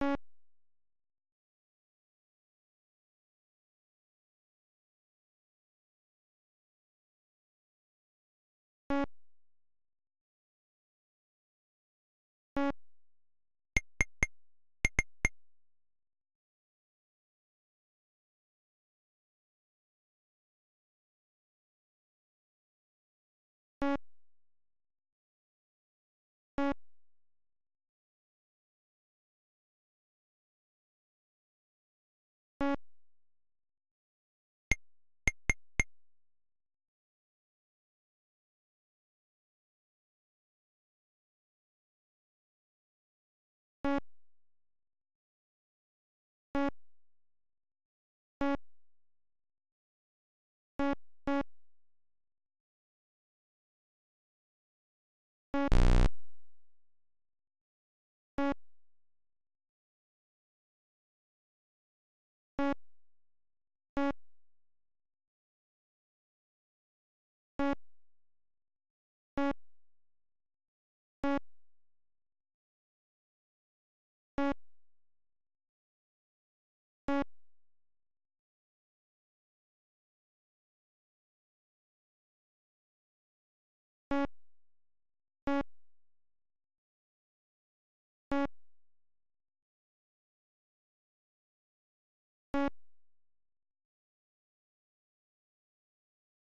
you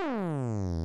Hmm.